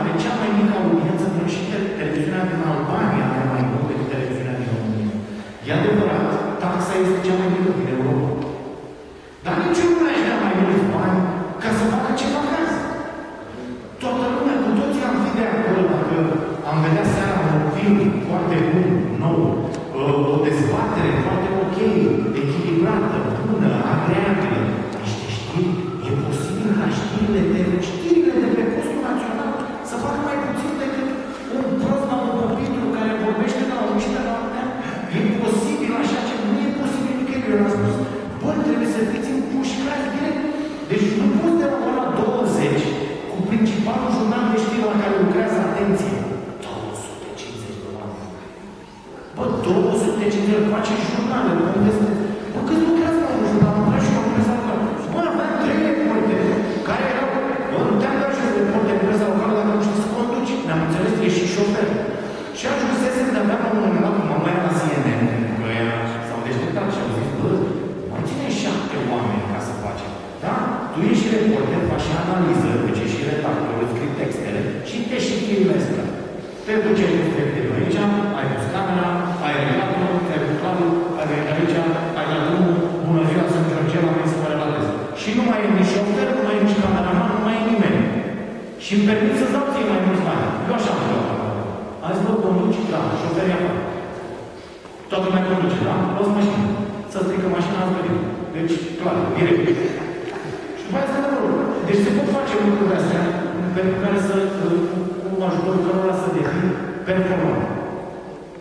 are cea mai mică audiență din și te- televiziunea din Albania are mai mult decât televiziunea din România. E adevărat, taxa este cea mai mică din Europa. Dar nici nu aș da mai mulți bani ca să facă ceva acasă. Toată lumea, cu toții am fi de acord dacă am vedea seara un film foarte bun, nou, uh, o dezbatere foarte ok, echilibrată, bună, agreabilă. Niște știri, e posibil ca știrile de, știrile Eu am spus, bă, trebuie să fiți împușcați direct. Deci nu poți de la ora 20 cu principalul jurnal de știri la care lucrează, atenție, 250 de oameni. Bă, 250 face jurnale, nu poveste. Bă, cât lucrează la un jurnal? Am vrea și eu presa locală. Bă, aveam trei reporteri care erau, bă, nu te angajezi de reporter în presa locală dacă nu știi să conduci. Ne-am înțeles, ești și șofer. Și ajunsesem de aveam la un moment dat cu mama mea la CNN, pentru că ea s-au deșteptat și au zis, bă, mai ține șapte oameni ca să facem. Da? Tu ești reporter, faci și analiză, deci ești și redactor, îți scrii textele și te și filmezi. da. Te duci respectiv aici, ai pus camera, ai reglat-o, ai pus clavul, ai venit aici, ai dat drumul, bună ziua, sunt George, am venit să vă relatez. Și nu mai e nici șofer, nu mai e nici cameraman, nu mai e nimeni. Și îmi permit să dau ție mai mulți bani. Eu așa am făcut. Am zis, bă, conduci? Da, șoferii afară. Toată lumea conduce, da? Luați mașină. Să strică mașina, ați venit. Deci, clar, direct. Și după aia să Deci se pot face lucruri astea pentru care să, cu ajutorul cărora să devin performant.